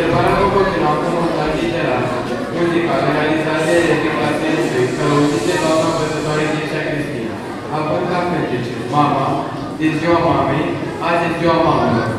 Observarea va continua cu de literar, muzical, realizare de clase de suiți, călăuzit de doamna învățătoare Ghicea Cristina. Apoi ca cântece, Mama, de ziua mamei, azi e ziua mamei.